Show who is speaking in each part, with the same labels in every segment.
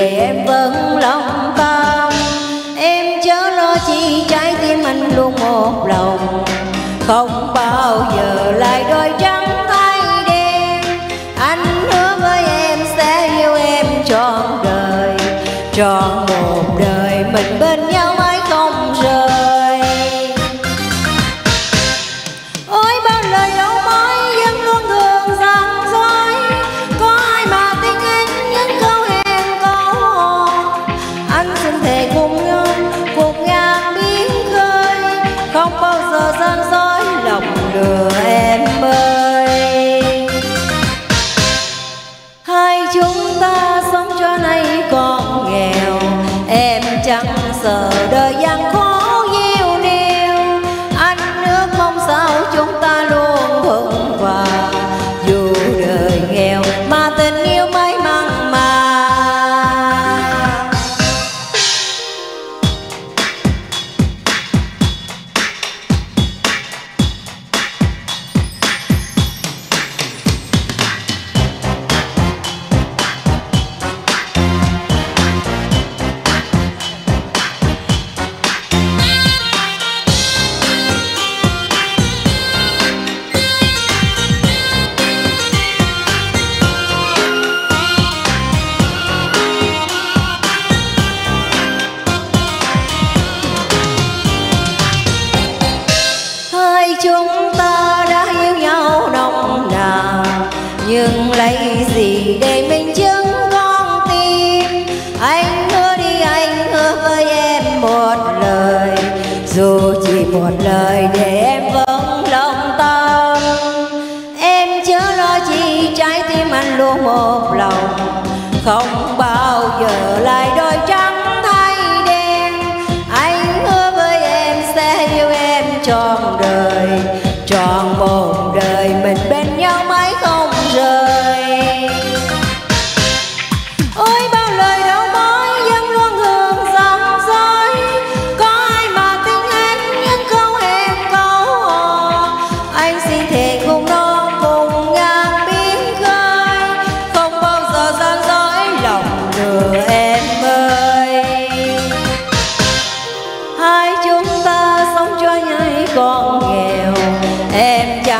Speaker 1: về em vẫn lòng tâm em chớ lo chi, trái tim anh luôn một lòng. Không bao giờ lại đôi trắng thay đêm anh hứa với em sẽ yêu em trọn đời. Trọn một đời mình bên con nghèo chúng ta đã yêu nhau nồng nàn. Nhưng lấy gì để mình chứng con tim? Anh hứa đi, anh hứa với em một lời. Dù chỉ một lời để em vững lòng tâm em chớ lo chi, trái tim anh luôn một lòng. Không bao trọn một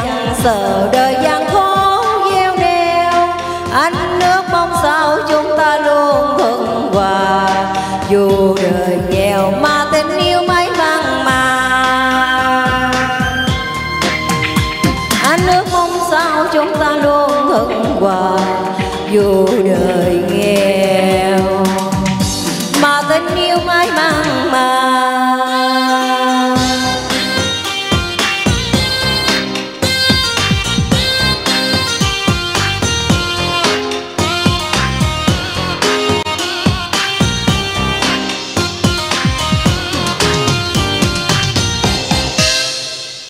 Speaker 1: chẳng sợ đời gian khó gieo đeo anh nước mong sao chúng ta luôn thuận hòa dù đời nghèo mà tình yêu mãi vang mà. Anh nước mong sao chúng ta luôn thuận hòa dù đời